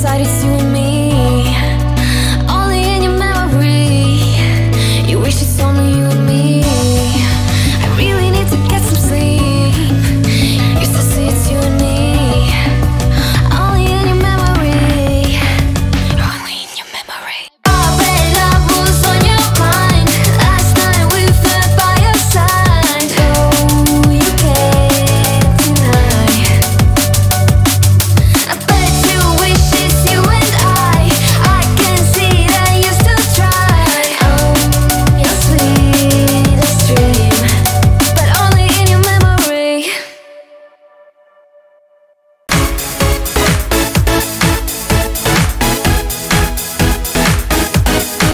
decided to